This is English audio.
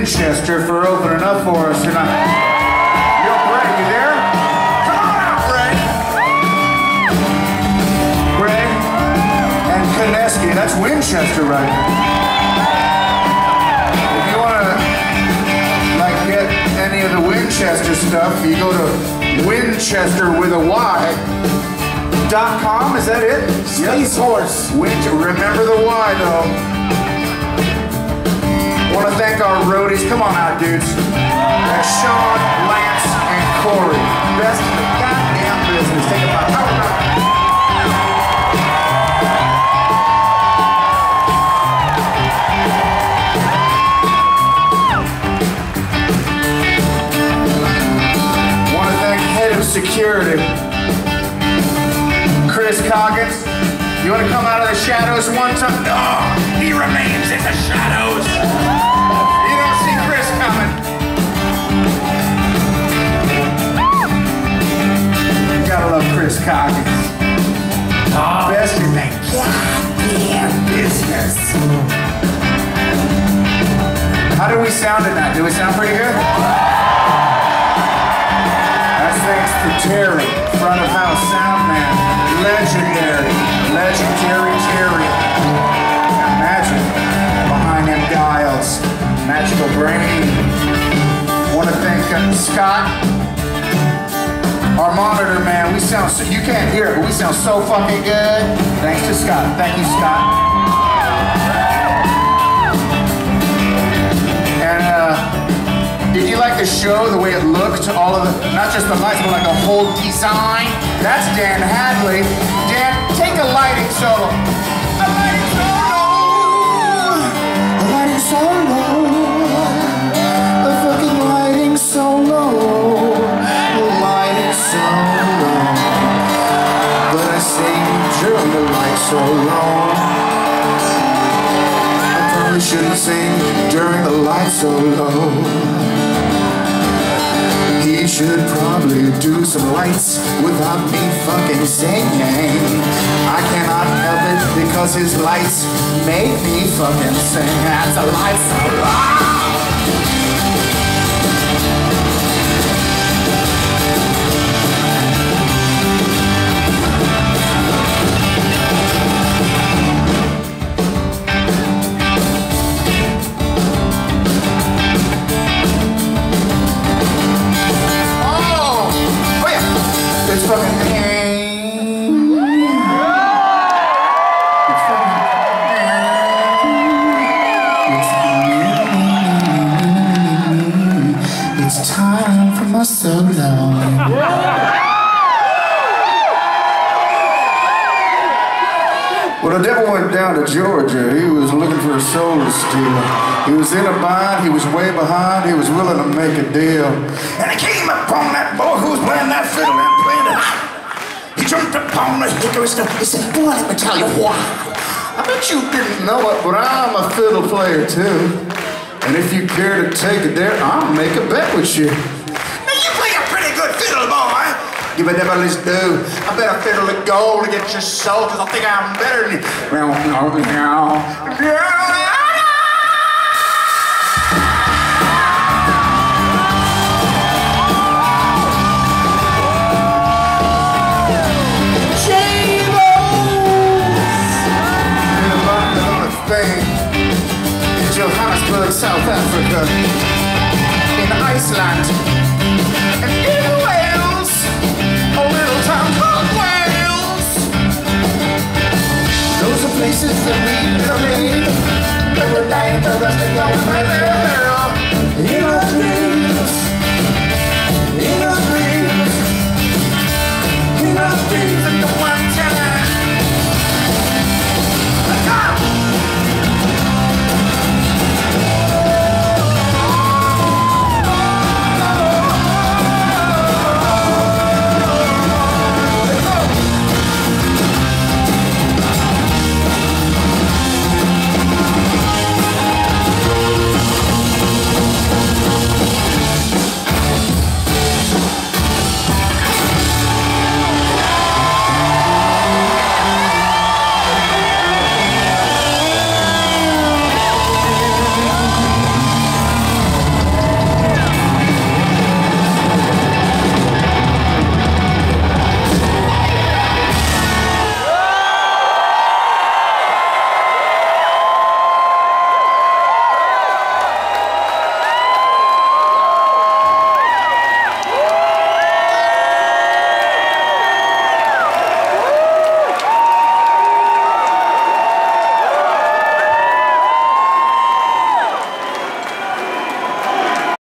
Wynchester for opening up for us tonight. Yo, Greg, you there? Come on out, Greg. Greg and Kineski. That's Wynchester right there. If you want to like get any of the Wynchester stuff, you go to Winchester with a Y. Dot com, is that it? Space Horse. Winch, remember the Y though. Want to thank our roadies. Come on out, dudes. That's Sean, Lance, and Corey. Best in the goddamn business. Take a bow. Want to thank head of security, Chris Coggins. You want to come out of the shadows one time? No, he remains in the shadows. You don't see Chris coming. You gotta love Chris Coggins. Best in the goddamn business. How do we sound tonight? Do we sound pretty good? That's thanks to Terry, front of house sound man, legendary, legendary Terry. Magic behind them dials, magical brain. Want to thank Scott, our monitor man. We sound so, you can't hear it, but we sound so fucking good. Thanks to Scott. Thank you, Scott. And uh, did you like the show, the way it looked, all of the, not just the lights, but like a whole design? That's Dan Hadley. Dan, take a lighting During the light so long. I probably shouldn't sing during the light so low. He should probably do some lights without me fucking singing. I cannot help it because his lights make me fucking sing. That's a light so low. Yeah, it's fucking. It's time for my solo. Well, the devil went down to Georgia. He was looking for a soul to steal. He was in a bind. He was way behind. He was willing to make a deal. And he came upon that boy who was playing that fiddle jumped upon hickory stuff. He said, boy, let me tell you why. I bet you didn't know it, but I'm a fiddle player too. And if you care to take it there, I'll make a bet with you. Now you play a pretty good fiddle, boy. You better never listen to. I bet a fiddle of gold to get your soul, cause I think I'm better than you. In Johannesburg, South Africa, in Iceland, and in Wales, a little town called Wales. Those are places that we believe, that we're dying to rest and go and live there. You know